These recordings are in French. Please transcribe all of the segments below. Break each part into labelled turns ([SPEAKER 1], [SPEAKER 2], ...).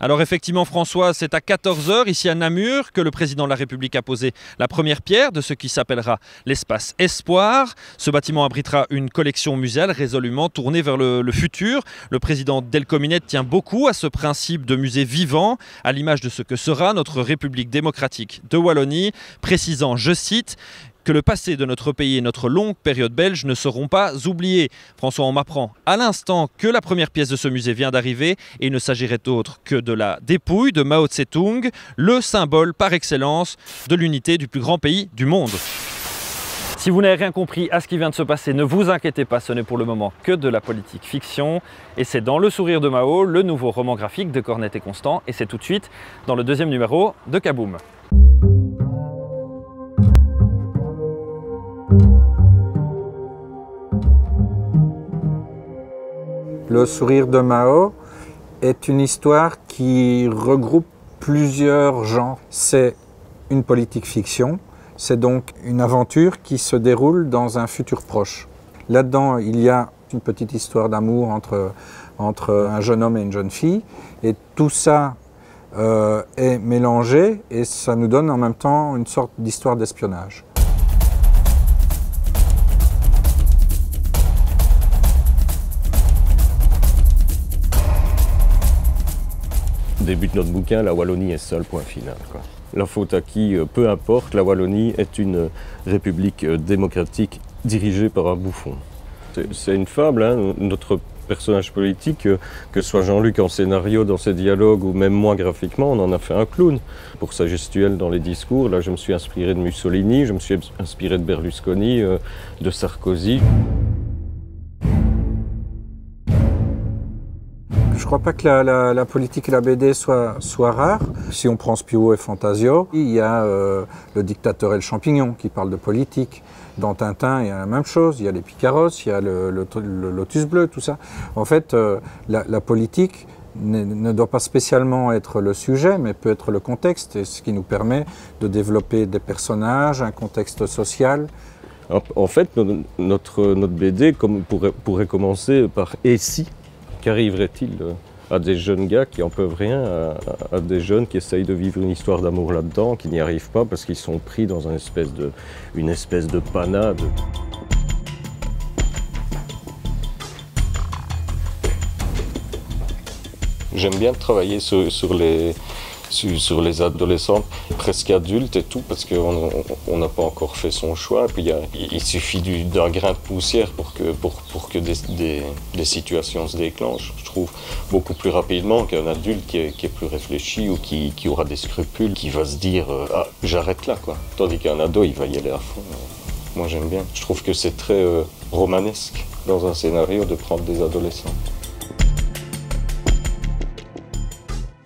[SPEAKER 1] Alors effectivement François, c'est à 14h ici à Namur que le président de la République a posé la première pierre de ce qui s'appellera l'espace Espoir. Ce bâtiment abritera une collection muséale résolument tournée vers le, futur. Le président Delcominet tient beaucoup à ce principe de musée vivant, à l'image de ce que sera notre République démocratique de Wallonie, précisant, je cite, que le passé de notre pays et notre longue période belge ne seront pas oubliés. François, on m'apprend à l'instant que la première pièce de ce musée vient d'arriver et il ne s'agirait autre que de la dépouille de Mao Tse-tung, le symbole par excellence de l'unité du plus grand pays du monde. Si vous n'avez rien compris à ce qui vient de se passer, ne vous inquiétez pas, ce n'est pour le moment que de la politique fiction. Et c'est dans Le sourire de Mao, le nouveau roman graphique de Cornette et Constant. Et c'est tout de suite dans le deuxième numéro de Kaboom.
[SPEAKER 2] Le sourire de Mao est une histoire qui regroupe plusieurs genres. C'est une politique fiction, c'est donc une aventure qui se déroule dans un futur proche. Là-dedans, il y a une petite histoire d'amour entre, entre un jeune homme et une jeune fille, et tout ça euh, est mélangé, et ça nous donne en même temps une sorte d'histoire d'espionnage.
[SPEAKER 3] Début de notre bouquin, la Wallonie est seule, point final. La faute à qui, euh, peu importe, la Wallonie est une république euh, démocratique dirigée par un bouffon. C'est une fable, hein, notre personnage politique, euh, que ce soit Jean-Luc en scénario, dans ses dialogues, ou même moi graphiquement, on en a fait un clown. Pour sa gestuelle dans les discours, là je me suis inspiré de Mussolini, je me suis inspiré de Berlusconi, de Sarkozy.
[SPEAKER 2] Crois pas que la, politique et la BD soient, rares. Si on prend Spirou et Fantasio, il y a euh, le dictateur et le champignon qui parle de politique. Dans Tintin, il y a la même chose. Il y a les Picaros, il y a le, Lotus bleu, tout ça. En fait, euh, la, politique ne, doit pas spécialement être le sujet, mais peut être le contexte, ce qui nous permet de développer des personnages, un contexte social.
[SPEAKER 3] En fait, notre, BD pourrait, commencer par Et Qu'arriverait-il euh, à des jeunes gars qui en peuvent rien, à, des jeunes qui essayent de vivre une histoire d'amour là-dedans, qui n'y arrivent pas parce qu'ils sont pris dans une espèce de, une espèce de panade? J'aime bien travailler sur les, sur, les adolescents presque adultes et tout, parce qu'on n'a pas encore fait son choix. Puis il, suffit d'un grain de poussière pour que, pour, pour que des, des, situations se déclenchent. Je trouve beaucoup plus rapidement qu'un adulte qui est, qui est, plus réfléchi ou qui, qui, aura des scrupules, qui va se dire euh, ah, j'arrête là. Quoi. Tandis qu'un ado, il va y aller à fond. Moi j'aime bien. Je trouve que c'est très euh, romanesque dans un scénario de prendre des adolescents.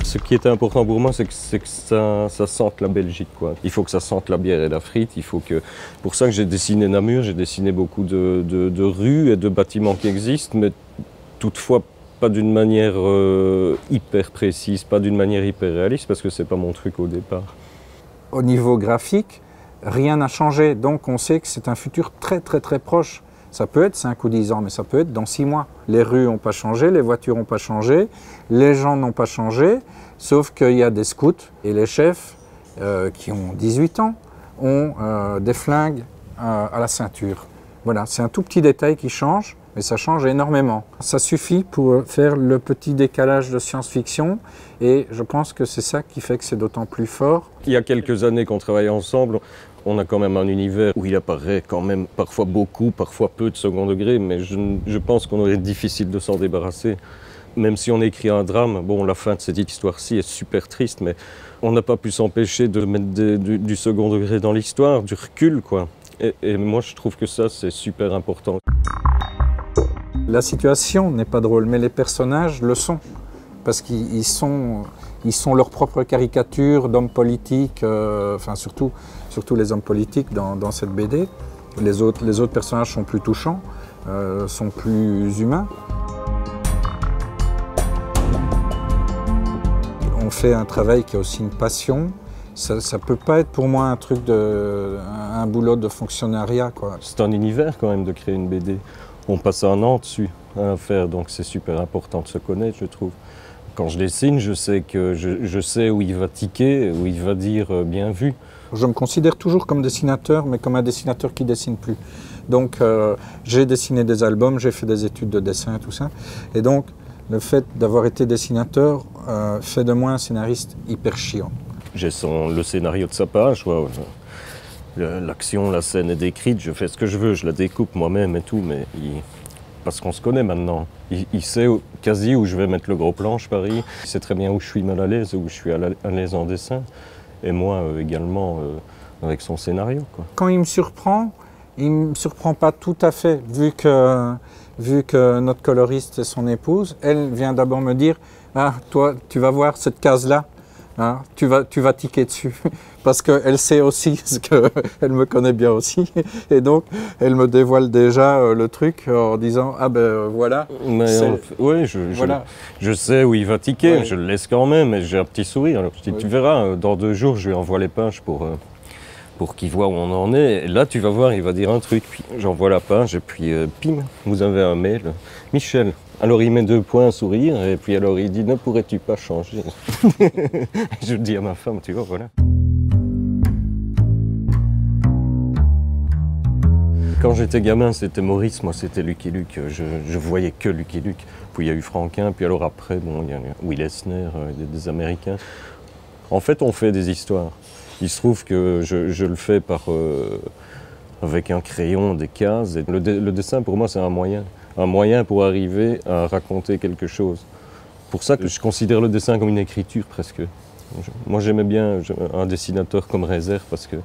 [SPEAKER 3] Ce qui était important pour moi, c'est que, ça, sente la Belgique. Quoi. Il faut que ça sente la bière et la frite. Il faut que... Pour ça que j'ai dessiné Namur, j'ai dessiné beaucoup de, rues et de bâtiments qui existent, mais toutefois pas d'une manière euh, hyper précise, pas d'une manière hyper réaliste, parce que c'est pas mon truc au départ.
[SPEAKER 2] Au niveau graphique, rien n'a changé, donc on sait que c'est un futur très très très proche. Ça peut être 5 ou 10 ans, mais ça peut être dans 6 mois. Les rues n'ont pas changé, les voitures n'ont pas changé, les gens n'ont pas changé, sauf qu'il y a des scouts et les chefs euh, qui ont 18 ans ont euh, des flingues euh, à la ceinture. Voilà, c'est un tout petit détail qui change, mais ça change énormément. Ça suffit pour faire le petit décalage de science-fiction et je pense que c'est ça qui fait que c'est d'autant plus fort.
[SPEAKER 3] Il y a quelques années qu'on travaille ensemble, on a quand même un univers où il apparaît quand même parfois beaucoup, parfois peu de second degré, mais je, pense qu'on aurait difficile de s'en débarrasser. Même si on écrit un drame, bon, la fin de cette histoire-ci est super triste, mais on n'a pas pu s'empêcher de mettre du, second degré dans l'histoire, du recul, quoi. Et, moi, je trouve que ça, c'est super important.
[SPEAKER 2] La situation n'est pas drôle, mais les personnages le sont. Parce qu'ils sont, ils sont leur propre caricature d'hommes politiques, euh, enfin surtout les hommes politiques dans, cette BD. Les autres, personnages sont plus touchants, euh, sont plus humains. On fait un travail qui a aussi une passion. Ça ne peut pas être pour moi un truc de un boulot de fonctionnariat.
[SPEAKER 3] C'est un univers quand même de créer une BD. On passe un an dessus à faire, donc c'est super important de se connaître, je trouve Quand je dessine, je sais, que je, sais où il va tiquer, où il va dire euh, bien vu.
[SPEAKER 2] Je me considère toujours comme dessinateur, mais comme un dessinateur qui dessine plus. Donc euh, j'ai dessiné des albums, j'ai fait des études de dessin, tout ça. Et donc le fait d'avoir été dessinateur euh, fait de moi un scénariste hyper chiant.
[SPEAKER 3] J'ai le scénario de sa page, l'action, la scène est décrite, je fais ce que je veux, je la découpe moi-même et tout, mais parce qu'on se connaît maintenant. Il, sait quasi où je vais mettre le gros plan, je parie. Il sait très bien où je suis mal à l'aise, où je suis à l'aise en dessin. Et moi euh, également euh, avec son scénario.
[SPEAKER 2] Quand il me surprend, il ne me surprend pas tout à fait, vu que, vu que notre coloriste est son épouse. Elle vient d'abord me dire Ah, toi, tu vas voir cette case-là. Hein, tu, vas, tu vas tiquer dessus. Parce qu'elle sait aussi, ce qu'elle me connaît bien aussi. Et donc, elle me dévoile déjà euh, le truc en disant Ah ben euh, voilà.
[SPEAKER 3] oui, je, je, sais où il va tiquer, je le laisse quand même, et j'ai un petit sourire. Alors, tu verras, euh, dans deux jours, je lui envoie les pages pour, pour qu'il voit où on en est. Là, tu vas voir, il va dire un truc. Puis j'envoie la page, et puis pim, vous avez un mail. Michel, alors il met deux points, sourire, et puis alors il dit Ne pourrais-tu pas changer? Je dis à ma femme, tu vois, voilà. Quand j'étais gamin, c'était Maurice, moi c'était Lucky Luke. Je, je voyais que Lucky Luke. Puis il y a eu Franquin, puis alors après, bon, il y a Will Eisner, euh, des, Américains. En fait, on fait des histoires. Il se trouve que je, le fais par, euh, avec un crayon, des cases. Et le dessin, pour moi, c'est un moyen un moyen pour arriver à raconter quelque chose. Pour ça que je considère le dessin comme une écriture presque. Moi j'aimais bien un dessinateur comme réserve parce que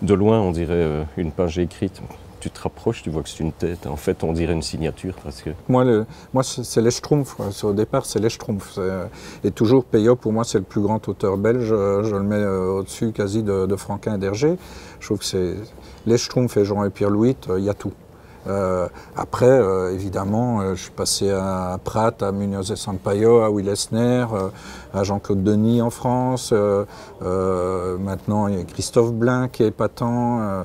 [SPEAKER 3] de loin on dirait euh, une page écrite. Tu te rapproches, tu vois que c'est une tête. En fait, on dirait une signature presque.
[SPEAKER 2] Moi, le, moi c'est. Au départ, c'est les Schtroumpfs. Et toujours, Peyo, pour moi, c'est le plus grand auteur belge. Je le mets euh, au-dessus quasi de, Franquin et d'Hergé. Je trouve que c'est les Schtroumpfs et Jean et Pierre Louis, il y a tout. Euh, après, euh, évidemment, euh, je suis passé à Pratt, à Munoz et Sampaio, à Will Esner, à Jean-Claude Denis en France. maintenant, il y a Christophe Blin qui est épatant.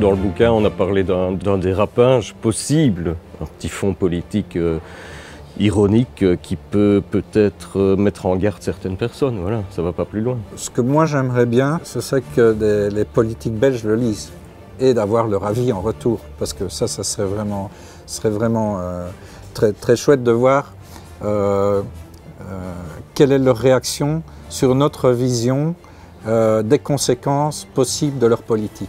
[SPEAKER 3] Dans le bouquin, on a parlé d'un dérapage possible, un petit fond politique ironique qui peut peut-être mettre en garde certaines personnes. Voilà, ça va pas plus loin.
[SPEAKER 2] Ce que moi j'aimerais bien, ce serait que les politiques belges le lisent et d'avoir leur avis en retour. Parce que ça, ça serait vraiment, euh, très, très chouette de voir euh, euh, quelle est leur réaction sur notre vision des conséquences possibles de leur politique.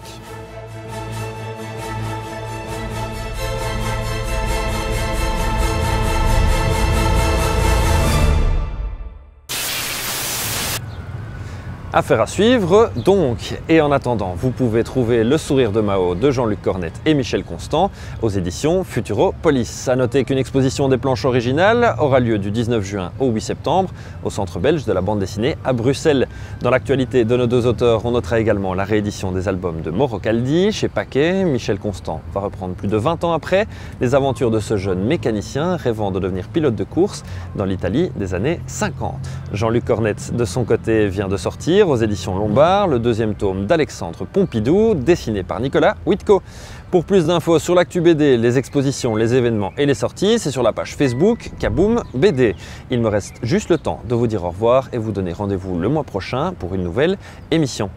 [SPEAKER 1] Affaire à suivre donc. Et en attendant, vous pouvez trouver Le sourire de Mao de Jean-Luc Cornette et Michel Constant aux éditions Futuropolis. A noter qu'une exposition des planches originales aura lieu du 19 juin au 8 septembre au Centre belge de la bande dessinée à Bruxelles. Dans l'actualité de nos deux auteurs, on notera également la réédition des albums de Mauro Caldi chez Paquet. Michel Constant va reprendre plus de 20 ans après les aventures de ce jeune mécanicien rêvant de devenir pilote de course dans l'Italie des années 50. Jean-Luc Cornette, de son côté, vient de sortir aux éditions Lombard, le deuxième tome d'Alexandre Pompidou, dessiné par Nicolas Witko. Pour plus d'infos sur l'actu BD, les expositions, les événements et les sorties, c'est sur la page Facebook Kaboom BD. Il me reste juste le temps de vous dire au revoir et vous donner rendez-vous le mois prochain pour une nouvelle émission.